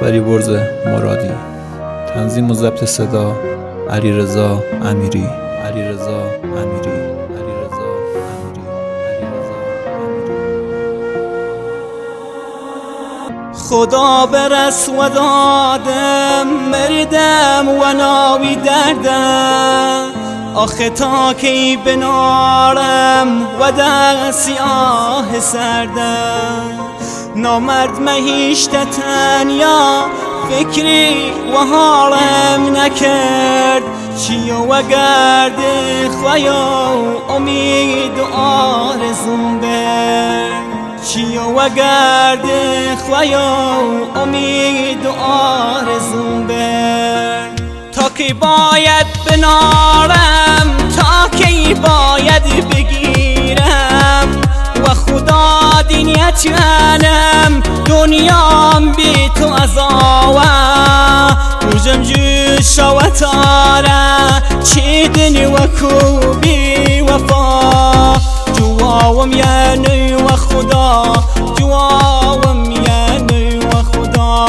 فریبرز مرادی. تنظیم و ضبط صدا علیرضا امیری. علیرضا امیری. خدا برس و دادم مردم و ناوی دردم. آخه تا کی بنارم و دست سیاه سردم. نامرد مهیشتتن یا فکری و حالم نکرد. چی و گرد خوایا امید و آرزون برد چی و گرد خوایا امید و آرزون برد تا کی باید بنارم تا کی باید دنیام بی تو ازاوه روزم جو شوتاره چیدنی و کوبی وفا. جواوم یعنی و خدا. جواوم یعنی و خدا.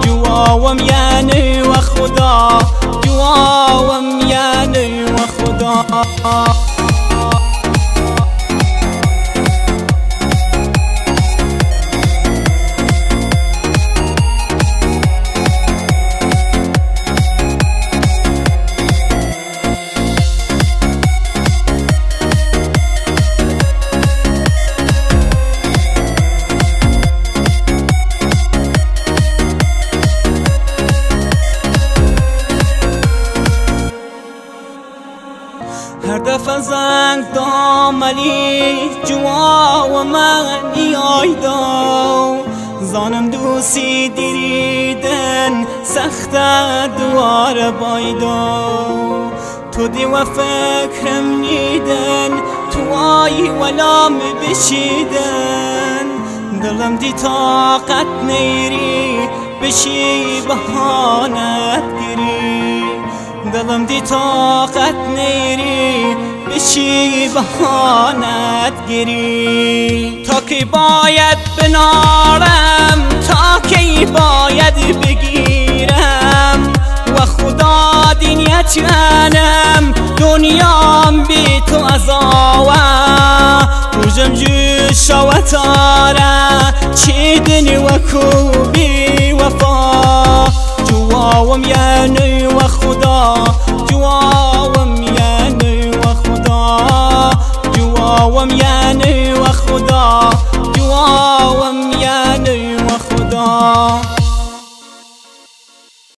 جواوم یعنی و خدا. جواوم یعنی و خدا. زنگ داملی جوا و من آیدا زانم دوسی دیریدن سخت دوار بایدا تو دی و فکرم نیدن تو آی ولام بشیدن. دلم دی طاقت نیری بشی بهانت گیری. دلم دی طاقت نیری بشی بهانت گیری؟ تا کی باید بنارم تا کی باید بگیرم؟ و خدا دینیت منم دنیام بی تو ازاوه روزم جو شوتاره چیدنی و کوبی؟